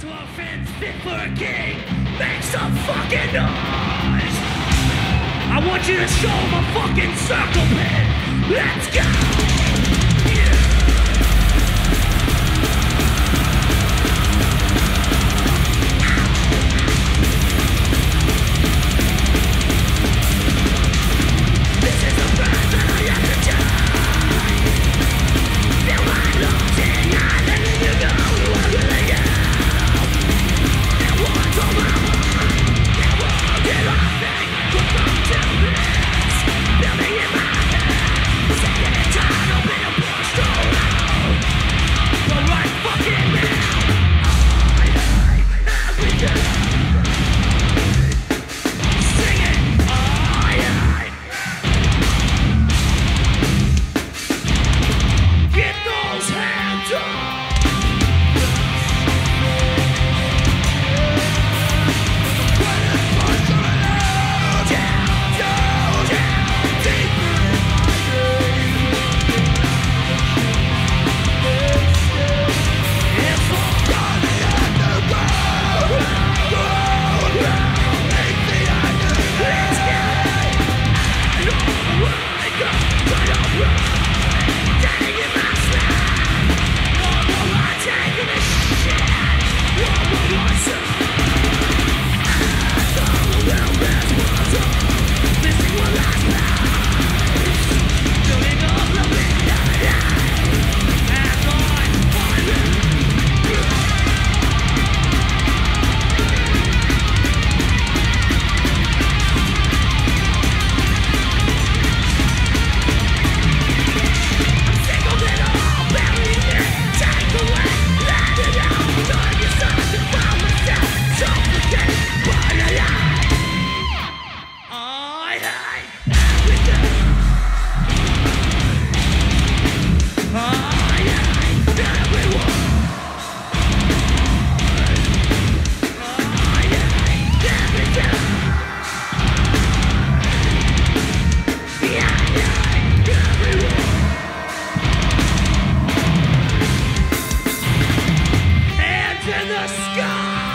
to offense, fit for a king. Make some fucking noise. I want you to show them a fucking circle pit. Let's go. Bye.